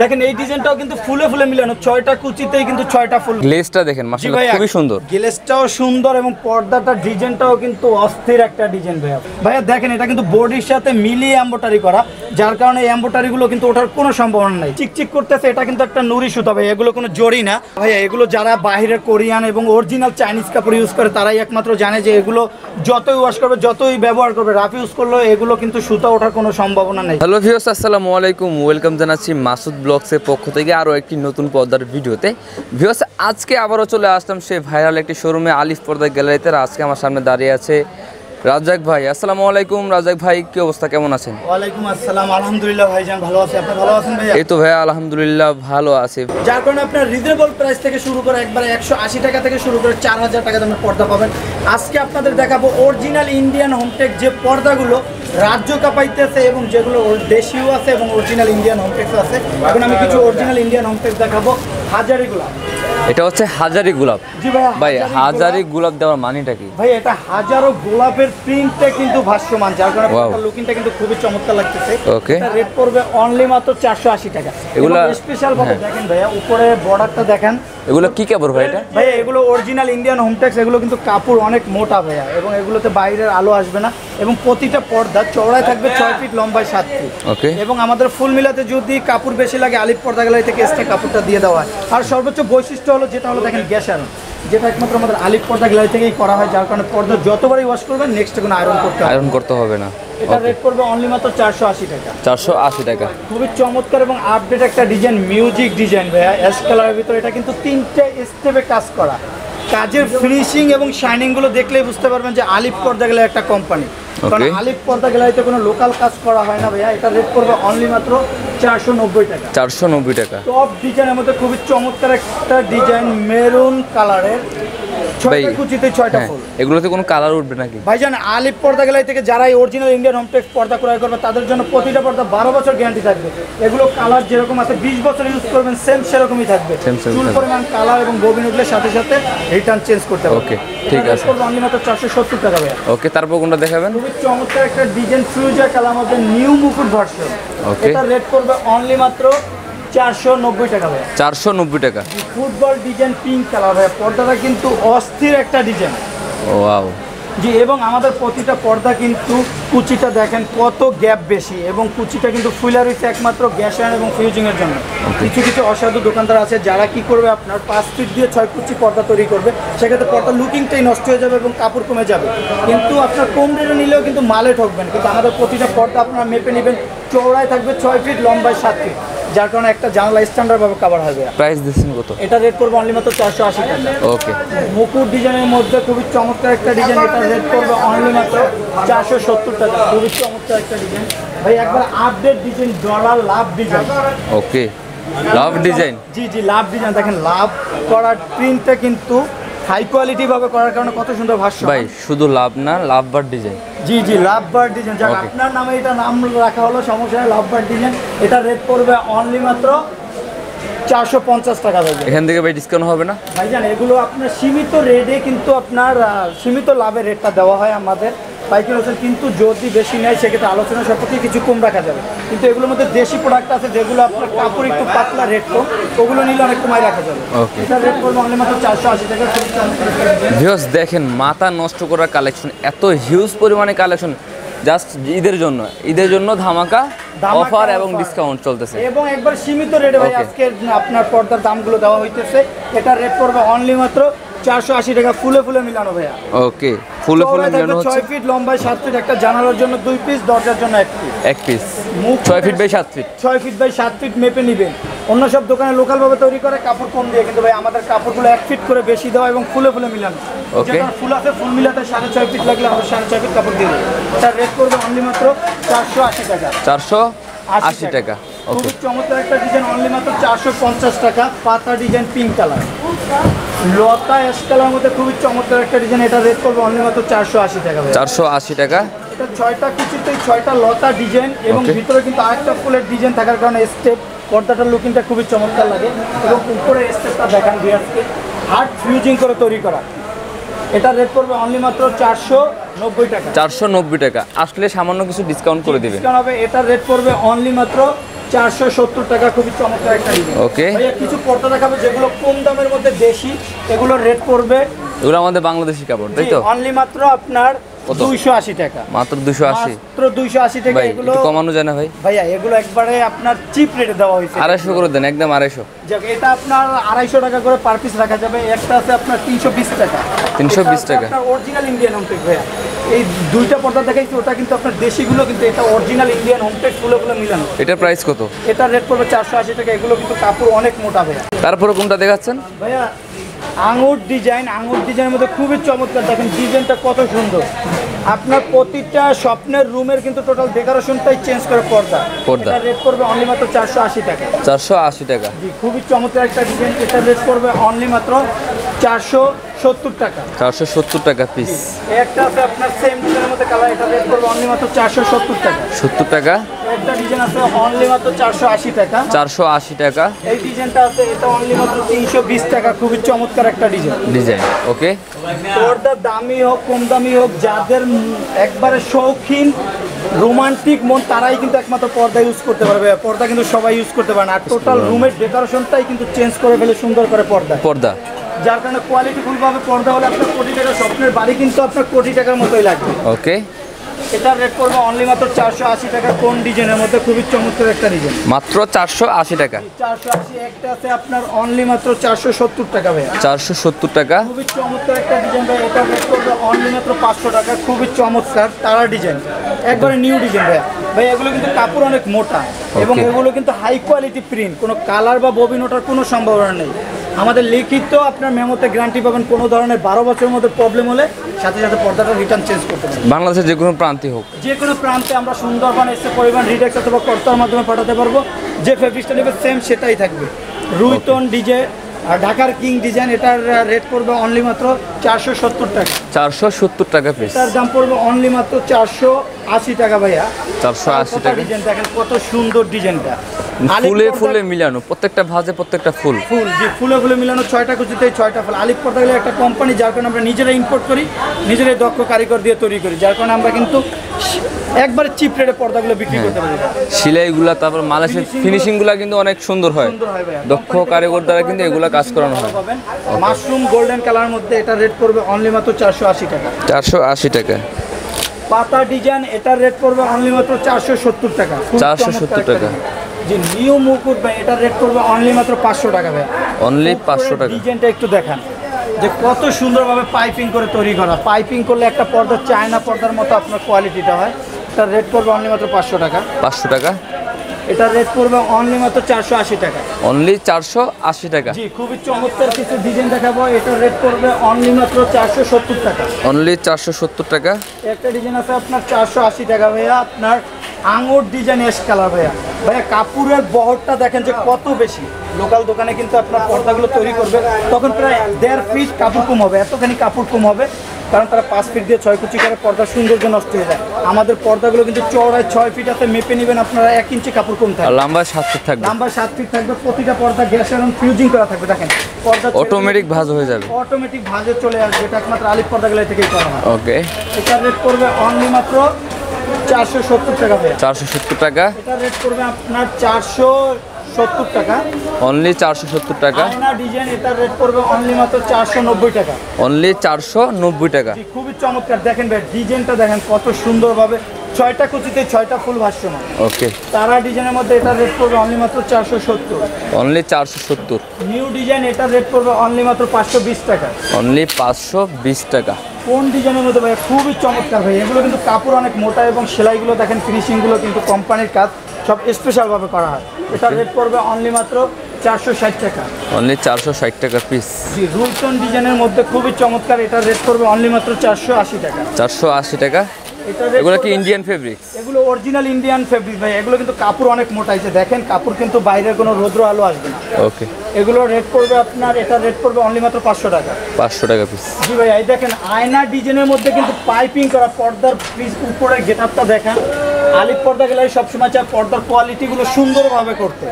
দেখেন এই ডিজাইনটাও কিন্তু ফুলে ফুলে মিলানো ছয়টা কুচিতেই কিন্তু ছয়টা ফুল। গ্লেজটা দেখেন মাশাআল্লাহ খুবই সুন্দর। গ্লেজটাও সুন্দর এবং পর্দাটা ডিজাইনটাও কিন্তু অস্থির একটা ডিজাইন ভাইয়া। ভাইয়া দেখেন এটা কিন্তু বডির সাথে মিলিয়ে এম্বোটারি করা যার কারণে এম্বোটারি গুলো কিন্তু ওঠার কোনো সম্ভাবনা নাই। চিকচিক করতেছে এটা কিন্তু একটা নুরি সুতা ভাই এগুলো কোনো জড়ি না। ভাইয়া এগুলো যারা বাইরে কোরিয়ান এবং অরিজিনাল চাইনিজ কাপড় ইউজ করে তারাই একমাত্র জানে যে এগুলো যতই ওয়াশ করবে যতই ব্যবহার করবে রাফ ইউজ করলেও এগুলো কিন্তু সুতা ওঠার কোনো সম্ভাবনা নেই। হ্যালো ভিউস আসসালামু আলাইকুম ওয়েলকাম জানাচ্ছি মাসুদ ব্লগসের পক্ষ থেকে আরও একটি নতুন পর্দার ভিডিওতে। ভিউস আজকে আবারও চলে আসলাম সে ভাইরাল একটি শোরুমে আলিফ পর্দা গ্যালারিতে। আজকে আমার সামনে দাঁড়িয়ে আছে রাজাক ভাই আসসালামু আলাইকুম। রাজাক ভাই কি অবস্থা? কেমন আছেন? ওয়ালাইকুম আসসালাম। আলহামদুলিল্লাহ ভাইজান ভালো আছি। আপনি ভালো আছেন ভাইয়া? এই তো ভাইয়া আলহামদুলিল্লাহ ভালো আছে। যার কারণে আপনার রিজনেবল প্রাইস থেকে শুরু করে একবারে একশো আশি টাকা থেকে শুরু করে চার হাজার টাকা দামের পর্দা পাবেন। আজকে আপনাদের দেখাবো অরিজিনাল ইন্ডিয়ান হোমটেক যে পর্দাগুলো রাজ্য কাপাইতেছে এবং যেগুলো দেশীয় আছে এবং অরিজিনাল ইন্ডিয়ান হোমটেক্স আছে। এখন আমি কিছু অরিজিনাল ইন্ডিয়ান হোমটেক্স দেখাবো। হাজারিগুলো। এটা হচ্ছে হাজারি গোলাপ। ভাই হাজারি গোলাপ। দেওয়ার মানেটা কি? ভাই এটা হাজারো গোলাপের প্রিন্টটা কিন্তু ভাষ্যমান যার কারণে এটা লুকিংটা কিন্তু খুবই চমৎকার লাগতেছে। ওকে এটা রেট পড়বে অনলি মাত্র চারশো আশি টাকা। এগুলা- স্পেশাল ভাবে হ্যাঁ। দেখেন ভাইয়া উপরে বর্ডারটা দেখেন। এগুলো কি কাপড় ভাই এটা? ভাই এগুলো অরিজিনাল ইন্ডিয়ান হোমটেক্স এগুলো কিন্তু কাপড় অনেক মোটা ভাইয়া এবং এগুলোতে বাইরের আলো আসবে না এবং প্রতিটা পর্দা চওড়ায় থাকবে ছয় ফিট লম্বায় সাত ফিট। ওকে। এবং আমাদের ফুল মিলাতে যদি কাপড় বেশি লাগে আলিপ পর্দা গেলে থেকে এক্সট্রা কাপড়টা দিয়ে দেওয়া হয়। আর সর্বোচ্চ বৈশিষ্ট্য হলো যেটা হলো দেখেন গ্যাসার যেটা একমাত্র আমাদের আলিপ পর্দা গ্যালারি থেকেই করা হয় যার কারণে পর্দা যতবারই ওয়াশ করবেন নেক্সট কোনো আয়রন করতে আয়রন করতে হবে না। এটা রেট পড়বে অনলি মাত্র চারশো আশি টাকা। চারশো আশি টাকা। খুবই চমৎকার এবং আপডেট একটা ডিজাইন মিউজিক ডিজাইন ভাইয়া। এস কালারের ভিতরে এটা কিন্তু তিনটে স্টেপে কাজ করা। কাজের ফিনিশিং এবং শাইনিংগুলো দেখলেই বুঝতে পারবেন যে আলিফ পর্দা গেলে একটা কোম্পানি কারণ আলিফ পর্দা গেলে হয়তো কোনো লোকাল কাজ করা হয় না ভাইয়া। এটা রেট করবে অনলি মাত্র চারশো নব্বই টাকা। চারশো নব্বই টাকা। টপ ডিজাইনের মধ্যে খুবই চমৎকার একটা ডিজাইন মেরুন কালারের ভাই, কুচিতে হ্যাঁ ফুল। এগুলোতে কোনো কালার উঠবে নাকি? ভাইজান আলিপ পর্দা গেলাই থেকে যারাই অরিজিনাল ইন্ডিয়ান হোমটেক্স পর্দা ক্রয় করবে তাদের জন্য প্রতিটা পর্দা বারো বছর গ্যারান্টি থাকবে। এগুলো কালার যেরকম আছে বিশ বছর ইউজ করবেন সেম সেরকমই থাকবে। চুল পরিমাণ কালার এবং ববিন উঠলে সাথে সাথে রিটার্ন চেঞ্জ করতে হবে Okay, ঠিক আছে। অনলি মাত্র চারশো সত্তর টাকা ভাইয়া। ওকে তারপর কোনটা দেখাবেন? খুবই চমৎকার একটা ডিজাইন ফিউজার কালার মধ্যে নিউ মুকুট ভার্সন Okay. এটা রেট করবে অনলি মাত্র চারশো নব্বই টাকা ভাইয়া। চারশো নব্বই টাকা। ফুটবল ডিজাইন পিঙ্ক কালার ভাইয়া। পর্দাটা কিন্তু অস্থির একটা ডিজাইন। ওয়াও জি এবং আমাদের প্রতিটা পর্দা কিন্তু কুচিটা দেখেন কত গ্যাপ বেশি এবং কুচিটা কিন্তু ফুলার হয়েছে একমাত্র গ্যাস এবং ফিউজিং এর জন্য। কিছু কিছু অসাধু দোকানদার আছে যারা কি করবে আপনার পাঁচ ফিট দিয়ে ছয় কুচি পর্দা তৈরি করবে সেক্ষেত্রে পর্দা লুকিংটাই নষ্ট হয়ে যাবে এবং কাপড় কমে যাবে। কিন্তু আপনার কম রেটে নিলেও কিন্তু মালে ঠকবেন কিন্তু আমাদের প্রতিটা পর্দা আপনারা মেপে নেবেন চৌড়ায় থাকবে ছয় ফিট লম্বায় সাত ফিট যার কারণে একটা জানলা স্ট্যান্ডার্ড ভাবে কাভার হবে। প্রাইস দিচ্ছেন কত? এটা রেট করবে অনলি মাত্র চারশো আশি টাকা। ওকে মুকুট ডিজাইনের মধ্যে খুবই চমৎকার একটা ডিজাইন এটা রেট করবে অনলি মাত্র চারশো সত্তর টাকা। খুবই চমৎকার একটা ডিজাইন ভাই একবার update design dollar love design okay love design জি জি লাভ ডিজাইন দেখেন লাভ করার প্রিন্টটা কিন্তু হাই কোয়ালিটি ভাবে করার কারণে কত সুন্দর ভাষ্য। ভাই শুধু লাভ না লাভ বার ডিজাইন জি জি লাভ বার ডিজাইন যাক আপনার নামে এটা নাম রাখা হলো সমস্যা লাভ বার ডিজাইন এটা রেট পড়বে অনলি মাত্র চারশো পঞ্চাশ টাকা এখান থেকে ভাই ডিসকাউন্ট হবে না? ভাইজান এগুলো আপনার সীমিত রেটে কিন্তু আপনার সীমিত লাভের রেটটা দেওয়া হয় আমাদের। পাইকারি হোলসেল কিন্তু যদি বেশি নেয় সেক্ষেত্রে আলোচনা সাপেক্ষে কিছু কম রাখা যাবে। কিন্তু এগুলোর মধ্যে দেশি প্রোডাক্ট আছে যেগুলো আপনার কাপড় একটু পাতলা রেট কম ওগুলো নিলে অনেক কমায় রাখা যাবে। Okay. এটা রেট করব অনলি মাত্র চারশো আশি টাকা। ভিউস দেখেন মাথা নষ্ট করার কালেকশন এত হিউজ পরিমাণে কালেকশন জাস্ট ঈদের জন্য। ঈদের জন্য ধামাকা অফার এবং ডিসকাউন্ট চলতেছে। এবং একবার সীমিত রেটে ভাই আজকে আপনার পর্দার দামগুলো দেওয়া হইতেছে এটা রেট পড়বে অনলি মাত্র চারশো আশি টাকা ফুলে ফুলে মিলানো ভাইয়া। ওকে ফুলে ফুলে মিলানো ছয় ফিট লম্বায় সাত ফিট একটা জানালার জন্য দুই পিস দরজার জন্য এক পিস এক পিস মুখ ছয় ফিট বাই সাত ফিট। ছয় ফিট বাই সাত ফিট মেপে নিবেন। অন্য সব দোকানে লোকাল ভাবে তৈরি করে কাপড় কম দিয়ে কিন্তু ভাই আমাদের কাপড়গুলো এক ফিট করে বেশি দেওয়া এবং ফুলে ফুলে মিলানো. যেটা ফুল আছে ফুল মিলাতে সাড়ে ছয় ফিট লাগলে আমরা সাড়ে ছয় ফিট কাপড় দিয়ে দেবো। তার রেট করবে অনলি মাত্র চারশো আশি টাকা। চারশো আশি টাকা। খুবই চমৎকার একটা ডিজাইন অনলি মাত্র চারশো পঞ্চাশ টাকা। পাতা ডিজাইন পিঙ্ক কালার লতা অ্যাশ কালার মধ্যে খুবই চমৎকার একটা ডিজাইন এটা রেট করবে অনলি মাত্র চারশো আশি টাকা চারশো আশি টাকা। এটা ছয়টা কুচিতে ছয়টা লতা ডিজাইন এবং ভিতরে কিন্তু আরেকটা ফুলের ডিজাইন থাকার কারণে স্টেপ পর্দাটার লুকিংটা খুবই চমৎকার লাগে। এবং উপরে স্টেপটা দেখান বিয়ার্সকে হার্ট ফিউজিং করে তৈরি করা। এটা রেট পড়বে অনলি মাত্র চারশো নব্বই টাকা। চারশো নব্বই টাকা। আসলে সামান্য কিছু ডিসকাউন্ট করে দিবেন। ডিসকাউন্ট হবে এটা রেট পড়বে অনলি মাত্র চারশো সত্তর টাকা। খুবই চমৎকার একটা ডিজাইন ওকে ভাইয়া কিছু পর্দা দেখাবে যেগুলো কম দামের মধ্যে দেশি এগুলো রেট পড়বে এগুলো আমাদের বাংলাদেশি কাপড় তাই তো? অনলি মাত্র আপনার কত? দুইশো আশি টাকা। মাত্র দুশো আশি? মাত্র দুইশো আশি টাকা এগুলো কমানো যায় না ভাই? ভাইয়া এগুলো একবারে আপনার চিপ রেটে দেওয়া হয়েছে। আড়াইশো করে দেন একদম আড়াইশো। যাক, এটা আপনার আড়াইশো টাকা করে পার পিস রাখা যাবে। একটা আছে আপনার তিনশো বিশ টাকা। 320 টাকা। আপনার অরিজিনাল ইন্ডিয়ান হোমটেক ভাইয়া। এই দুইটা পর্দা দেখাইছি ওটা কিন্তু আপনার দেশিগুলো কিন্তু এটা অরিজিনাল ইন্ডিয়ান হোমটেক ফুলে ফুলে মিলানো। এটার প্রাইস কত? এটা রেট পড়বে চারশো আশি টাকা এগুলো কিন্তু কাপড় অনেক মোটা ভাইয়া। তারপরে কোনটা দেখাচ্ছেন? ভাইয়া আঙুর ডিজাইন আঙুর ডিজাইনের মধ্যে খুবই চমৎকার দেখেন ডিজাইনটা কত সুন্দর। আপনার প্রতিটা স্বপ্নের রুমের কিন্তু টোটাল ডেকোরেশনটাই চেঞ্জ করে পর্দা। পর্দা। রেট করবে অনলি মাত্র চারশো আশি টাকা। চারশো আশি টাকা। জি খুবই চমৎকার একটা ডিজাইন এটা রেট করবে অনলি মাত্র চারশো সত্তর টাকা। চারশো সত্তর টাকা পিস একটা আছে আপনার সেম ডিজাইনের মধ্যে কালার এটা রেট করবে অনলি মাত্র চারশো সত্তর টাকা। সত্তর টাকা? একটা ডিজাইন আছে অনলি মাত্র চারশো আশি টাকা। চারশো আশি টাকা। এই ডিজাইনটা আছে এটা অনলি মাত্র তিনশো বিশ টাকা খুবই চমৎকার একটা ডিজাইন ডিজাইন ওকে পর্দা দামি হোক কম দামি হোক যাদের একবারে শৌখিন রোমান্টিক মন তারাই কিন্তু একমাত্র পর্দা ইউজ করতে পারবে। পর্দা কিন্তু সবাই ইউজ করতে পারে না। আর টোটাল রুমের ডেকোরেশনটাই কিন্তু চেঞ্জ করে ফেলে সুন্দর করে পর্দা। পর্দা। যার কারণে কোয়ালিটিফুল ভাবে পর্দা হলে আপনার কোটি টাকা স্বপ্নের বাড়ি কিন্তু আপনার কোটি টাকার মতোই লাগবে। ওকে এটার রেট পড়বে অনলি মাত্র চারশো আশি টাকা কোন ডিজাইনের মধ্যে? খুবই চমৎকার একটা ডিজাইন মাত্র চারশো আশি টাকা। চারশো আশি একটা আছে আপনার অনলি মাত্র চারশো সত্তর টাকা ভাইয়া। চারশো সত্তর টাকা। খুবই চমৎকার একটা ডিজাইন ভাই এটা রেট করবে অনলি মাত্র পাঁচশো টাকা। খুবই চমৎকার তারা ডিজাইন একবারে নিউ ডিজাইন ভাই ভাই এগুলো কিন্তু কাপড় অনেক মোটা। এবং এগুলো কিন্তু হাই কোয়ালিটি প্রিন্ট কোনো কালার বা ববিন ওঠার কোনো সম্ভাবনা নেই। আমাদের লিখিত আপনার মেমোতে গ্যারান্টি পাবেন কোনো ধরনের বারো বছরের মধ্যে প্রবলেম হলে সাথে সাথে পর্দাটা রিটার্ন চেঞ্জ করতে পারবেন। বাংলাদেশের যে কোনো প্রান্তে হোক। যে কোনো প্রান্তে আমরা সুন্দরবন এসে পরিমাণ রিডেক্স অথবা কর্তার মাধ্যমে পাঠাতে পারব। যে ফেব্রিক্সটা নেবে সেম সেটাই থাকবে। রুইতন ডিজে আর ঢাকার কিং ডিজাইন এটার রেট পড়বে অনলি মাত্র চারশো সত্তর টাকা। চারশো সত্তর টাকা পিস এটার দাম পড়বে অনলি মাত্র চারশো আশি টাকা ভাইয়া। চারশো আশি টাকা। ডিজাইন দেখেন কত সুন্দর ডিজাইনটা। ফুলে ফুলে মিলানো প্রত্যেকটা ভাজে প্রত্যেকটা ফুল। ফুল জি ফুলে ফুলে মিলানো ছয়টা কুচিতে ছয়টা ফুল। আলিপ পর্দা গেলে একটা কোম্পানি যার কারণে আমরা নিজেরাই ইম্পোর্ট করি নিজেরাই দক্ষ কারিগর দিয়ে তৈরি করি। যার কারণে আমরা কিন্তু একবারে চিপ রেটে পর্দাগুলো বিক্রি হ্যাঁ। করতে পারি সিলাইগুলা তারপর মালয়েশিয়ার ফিনিশিংগুলা কিন্তু অনেক সুন্দর হয়। দক্ষ কারিগর দ্বারা কিন্তু এগুলা কাজ করানো হয়। মাশরুম গোল্ডেন কালার মধ্যে এটা রেট পড়বে অনলি মাত্র চারশো আশি টাকা। চারশো আশি টাকা। পাতা ডিজাইন এটার রেট পড়বে অনলি মাত্র চারশো সত্তর টাকা। খুব 470 চমৎকার একটা টাকা। যে নিউ মুকুট ভাই এটার রেট পড়বে অনলি মাত্র পাঁচশো টাকা ভাই অনলি পাঁচশো টাকা। ডিজাইনটা একটু দেখান। যে কত সুন্দরভাবে পাইপিং করে তৈরি করা। পাইপিং করলে একটা পর্দা চায়না পর্দার মতো আপনার কোয়ালিটিটা হয়। এটার রেট পড়বে অনলি মাত্র পাঁচশো টাকা। পাঁচশো টাকা? এটার রেট পড়বে অনলি মাত্র চারশো আশি টাকা। অনলি চারশো আশি টাকা? জি খুবই চমৎকার কিছু ডিজাইন দেখাবো। এটার রেট পড়বে অনলি মাত্র চারশো সত্তর টাকা। অনলি চারশো সত্তর টাকা? একটা ডিজাইন আছে আপনার চারশো আশি টাকা ভাইয়া। আপনার আঙুর ডিজাইন এস কালার ভাইয়া। ভাইয়া কাপড়ের বহরটা দেখেন যে কত বেশি। লোকাল দোকানে কিন্তু আপনার পর্দাগুলো তৈরি করবে। তখন প্রায় দেড় ফিট কাপড় কম হবে এতখানি কাপড় কম হবে। কারণ তারা পাঁচ ফিট দিয়ে ছয় কুচি করে পর্দার সৌন্দর্য নষ্ট হয়ে যায়। আমাদের পর্দাগুলো কিন্তু চওড়ায় ছয় ফিট আছে মেপে নেবেন আপনারা এক ইঞ্চি কাপড় কম থাকবে। লম্বা সাত ফিট থাকবে। নাম্বার সাত ফিট থাকবে প্রতিটা পর্দা গ্যাস এবং ফিউজিং করা থাকবে দেখেন। পর্দা অটোমেটিক ভাজ হয়ে যাবে। অটোমেটিক ভাঁজে চলে আসবে এটা একমাত্র আলিপ পর্দাগুলো থেকেই করা হয়। ওকে এটা রেট করবে অনলি মাত্র চারশো সত্তর টাকা ভাইয়া চারশো সত্তর টাকা। এটা রেট করবে আপনার চারশো সত্তর টাকা। অনলি চারশো সত্তর টাকা। আয়না ডিজাইন এটার রেট করবে অনলি মাত্র চারশো নব্বই টাকা। অনলি চারশো নব্বই টাকা। জি, খুবই চমৎকার। দেখেন ভাই ডিজাইনটা দেখেন কত সুন্দরভাবে। ছয়টা কুচিতে ছয়টা ফুল ভাষ্যমান ওকে তারা ডিজাইনের মধ্যে এটার রেট করবে অনলি মাত্র চারশো সত্তর। অনলি চারশো সত্তর। নিউ ডিজাইন এটার রেট করবে অনলি মাত্র পাঁচশো বিশ টাকা। অনলি পাঁচশো বিশ টাকা। কোন ডিজাইনের মধ্যে ভাই খুবই চমৎকার ভাই। এগুলো কিন্তু কাপড় অনেক মোটা এবং সেলাইগুলো দেখেন ফিনিশিংগুলো কিন্তু কোম্পানির কাজ। সব স্পেশালভাবে করা হয়। এটার রেট পড়বে অনলি মাত্র চারশো ষাট টাকা। অনলি চারশো ষাট টাকা পিস জি রুলটন ডিজাইনের মধ্যে খুবই চমৎকার এটার রেট পড়বে অনলি মাত্র চারশো আশি টাকা। চারশো আশি টাকা? এগুলো কি ইন্ডিয়ান ফেব্রিক্স এগুলো অরিজিনাল ইন্ডিয়ান ফেব্রিক ভাই এগুলো কিন্তু কাপড় অনেক মোটাইছে দেখেন কাপড় কিন্তু বাইরের কোনো রৌদ্র আলো আসবে না। ওকে এগুলো রেট পড়বে আপনার এটার রেট পড়বে অনলি মাত্র পাঁচশো টাকা। পাঁচশো টাকা পিস জি ভাই এই দেখেন আয়না ডিজাইনের মধ্যে কিন্তু পাইপিং করা পর্দার পিস উপরের গেটআপটা দেখেন। আলিপ পর্দা গেলে সবসময় চায় পর্দার কোয়ালিটিগুলো সুন্দরভাবে করতে।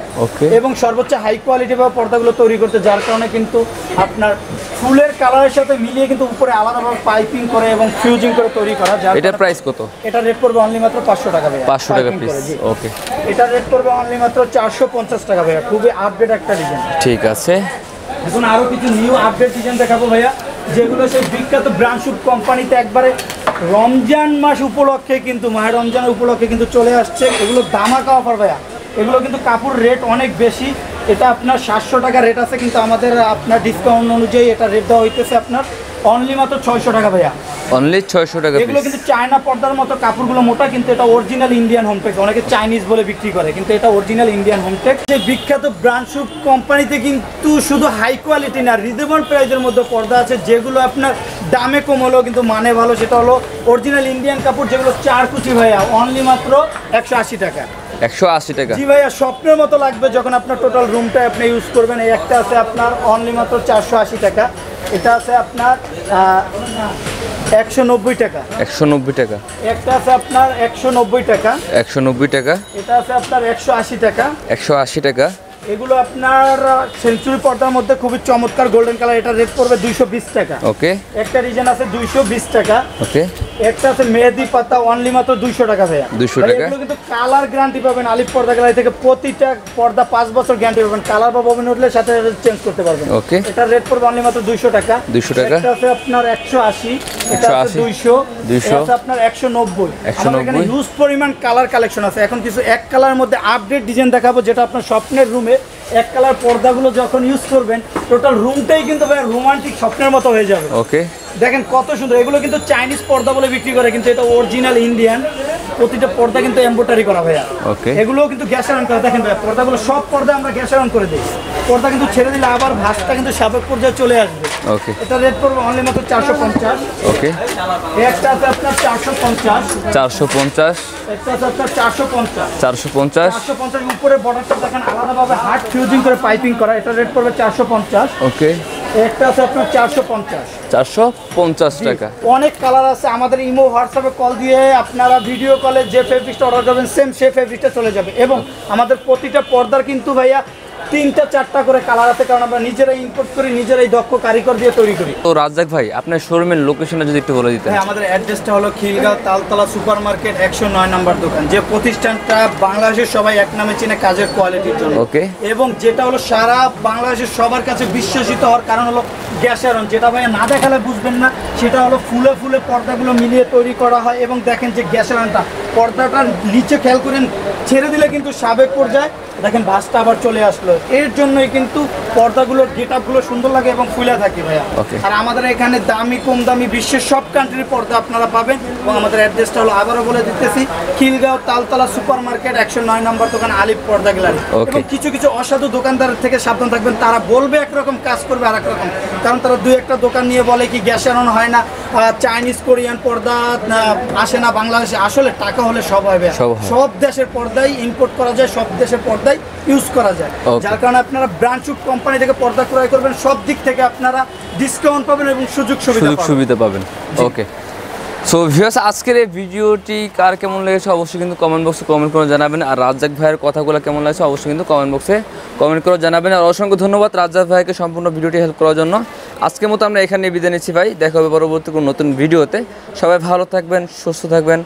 এবং সর্বোচ্চ হাই কোয়ালিটি বা পর্দাগুলো তৈরি করতে যার কারণে কিন্তু আপনার ফুলের কালারের সাথে মিলিয়ে কিন্তু উপরে আলাদাভাবে পাইপিং করে এবং ফিউজিং করে তৈরি করা যার এটার প্রাইস কত? এটা রেট পড়বে অনলি মাত্র পাঁচশো টাকা ভাইয়া। পাঁচশো টাকা পিস ওকে এটা রেট পড়বে অনলি মাত্র চারশো পঞ্চাশ টাকা ভাইয়া। খুবই আপডেট একটা ডিজাইন ঠিক আছে। এখন আরও কিছু নিউ আপডেট ডিজাইন দেখাবো ভাইয়া। যেগুলো সেই বিখ্যাত ব্রান্ডশুট কোম্পানিতে একবারে রমজান মাস উপলক্ষে কিন্তু, মাহের রমজানের উপলক্ষে কিন্তু চলে আসছে। এগুলো দামাকা অফার ভাইয়া। এগুলো কিন্তু কাপড় রেট অনেক বেশি। এটা আপনার সাতশো টাকা রেট আছে, কিন্তু আমাদের আপনার ডিসকাউন্ট অনুযায়ী এটা রেট দেওয়া হইতেছে আপনার অনলি মাত্র ছয়শো টাকা ভাইয়া। অনলি ছয়শো টাকা এগুলো কিন্তু চায়না পর্দার মতো কাপড়গুলো মোটা কিন্তু এটা অরিজিনাল ইন্ডিয়ান হোমটেক অনেকে চাইনিজ বলে বিক্রি করে কিন্তু এটা অরিজিনাল ইন্ডিয়ান হোমটেক যে বিখ্যাত ব্রান্ডশুট কোম্পানিতে কিন্তু শুধু হাই কোয়ালিটি না রিজনেবল প্রাইসের মধ্যে পর্দা আছে যেগুলো আপনার দামে কম হলো কিন্তু মানে ভালো। সেটা হলো অরিজিনাল ইন্ডিয়ান কাপড় যেগুলো চার কুচি ভাইয়া। অনলি মাত্র একশো আশি টাকা। একশো আশি টাকা। জি ভাইয়া স্বপ্নের মতো লাগবে যখন আপনার টোটাল রুমটা আপনি ইউজ করবেন। এই একটা আছে আপনার অনলি মাত্র চারশো আশি টাকা। এটা আছে আপনার একশো নব্বই টাকা। একশো নব্বই টাকা। একটা আছে আপনার একশো নব্বই টাকা। একশো নব্বই টাকা। এটা আছে আপনার একশো আশি টাকা। একশো আশি টাকা। এগুলো আপনার সেঞ্চুরি পর্দার মধ্যে খুবই চমৎকার গোল্ডেন কালার এটা রেট পড়বে দুইশো বিশ টাকা। ওকে। একটা রিজন আছে দুইশো বিশ টাকা। ওকে। একটা আছে মেহেদি পাতা অনলি মাত্র দুইশো টাকা ভাইয়া। 200 টাকা। কিন্তু কালার গ্যারান্টি পাবেন আলিফ পর্দা গ্যালারি থেকে প্রতিটা পর্দা পাঁচ বছর গ্যারান্টি পাবেন। কালার বা ববিন উঠলে সাথে চেঞ্জ করতে পারবেন। Okay. এটা রেট পড়বে অনলি মাত্র দুইশো টাকা। 200 টাকা। একটা আছে আপনার একশো আশি এটা আছে 180, দুইশো 200, আপনার একশো নব্বই। 190 হিউজ পরিমাণ কালার কালেকশন আছে। এখন কিছু এক কালার মধ্যে আপডেট ডিজাইন দেখাবো যেটা আপনার স্বপ্নের রুমে এক কালার পর্দাগুলো যখন ইউজ করবেন টোটাল রুমটাই কিন্তু ভাই রোমান্টিক স্বপ্নের মতো হয়ে যাবে। ওকে দেখেন কত সুন্দর। এগুলো কিন্তু চাইনিজ পর্দা বলে বিক্রি করে কিন্তু এটা অরিজিনাল ইন্ডিয়ান প্রতিটা পর্দা কিন্তু এম্বোটারি করা ভাইয়া। ওকে এগুলো কিন্তু গ্যাস অন করে। দেখেন ভাইয়া পর্দাগুলো সব পর্দা আমরা গ্যাস অন করে দিই। পর্দা কিন্তু ছেড়ে দিলে আবার ভাসটা কিন্তু সাবেক পর্যায়ে চলে আসবে। ওকে এটা রেট পড়বে অনলি মাত্র চারশো পঞ্চাশ। ওকে একটা আছে আপনার চারশো পঞ্চাশ। চারশো পঞ্চাশ। একটা আছে আপনার চারশো পঞ্চাশ। চারশো পঞ্চাশ। চারশো পঞ্চাশ উপরে বর্ডারটা দেখেন আলাদাভাবে হার্ড ফিউজিং করে পাইপিং করা এটা রেট পড়বে চারশো পঞ্চাশ। ওকে একটা আছে আপনার চারশো পঞ্চাশ। চারশো পঞ্চাশ টাকা। অনেক কালার আছে আমাদের ইমো হোয়াটসঅ্যাপে কল দিয়ে আপনারা ভিডিও কলে যে ফেব্রিকটা অর্ডার করবেন সেম সে ফেব্রিকটা চলে যাবে। এবং আমাদের প্রতিটা পর্দার কিন্তু ভাইয়া তিনটা চারটা করে কালার আছে কারণ আমরা নিজেরাই ইম্পোর্ট করি নিজেরাই দক্ষ কারিগর দিয়ে তৈরি করি। তো রাজ্জাক ভাই আপনার শোরুমের লোকেশনটা যদি একটু বলে দিতেন। হ্যাঁ আমাদের অ্যাড্রেসটা হলো খিলগাঁও তালতলা সুপার মার্কেট একশো নয় নম্বর দোকান। যে প্রতিষ্ঠানটা বাংলাদেশের সবাই এক নামে চিনে কাজের কোয়ালিটির জন্য। ওকে এবং যেটা হলো সারা বাংলাদেশের সবার কাছে বিশ্বাসিত হওয়ার কারণ হলো গ্যাস আয়রন। যেটা ভাই না দেখালে বুঝবেন না সেটা হলো ফুলে ফুলে পর্দাগুলো মিলিয়ে তৈরি করা হয় এবং দেখেন যে গ্যাস আয়রনটা পর্দাটা নিচে খেয়াল করেন ছেড়ে দিলে কিন্তু সাবেক পর্যায়ে দেখেন ভাসটা আবার চলে আসলো। এর জন্যই কিন্তু পর্দাগুলোর গেট আপগুলো সুন্দর লাগে এবং ফুলে থাকে ভাইয়া। আর আমাদের এখানে দামি কম দামি বিশ্বের সব কান্ট্রির পর্দা আপনারা পাবেন এবং আমাদের অ্যাড্রেসটা হলো আবারও বলে দিতেছি খিলগাঁও তালতলা সুপার মার্কেট একশো নয় নম্বর দোকান আলিফ পর্দা গ্যালারি। এবং কিছু কিছু অসাধু দোকানদার থেকে সাবধান থাকবেন তারা বলবে একরকম কাজ করবে আর রকম কারণ তারা দুই একটা দোকান নিয়ে বলে কি গ্যাস আনানো হয় না চাইনিজ কোরিয়ান পর্দা আসে না বাংলাদেশে আসলে টাকা হলে সব হবে। সব দেশের পর্দাই ইম্পোর্ট করা যায় সব দেশের পর্দাই ইউজ করা যায়। যার কারণে আপনারা ব্রান্ডশুট কোম্পানি থেকে পর্দা ক্রয় করবেন সব দিক থেকে আপনারা ডিসকাউন্ট পাবেন এবং সুযোগ সুবিধা সুবিধা পাবেন। ওকে সো ভিউস আজকের এই ভিডিওটি কার কেমন লেগেছে অবশ্যই কিন্তু কমেন্ট বক্সে কমেন্ট করে জানাবেন। আর রাজ্জাক ভাইয়ের কথাগুলো কেমন লাগছে অবশ্যই কিন্তু কমেন্ট বক্সে কমেন্ট করে জানাবেন। আর অসংখ্য ধন্যবাদ রাজ্জাক ভাইকে সম্পূর্ণ ভিডিওটি হেল্প করার জন্য। আজকের মতো আমরা এখানে বিদায় নিচ্ছি ভাই। দেখা হবে পরবর্তী কোনো নতুন ভিডিওতে। সবাই ভালো থাকবেন, সুস্থ থাকবেন।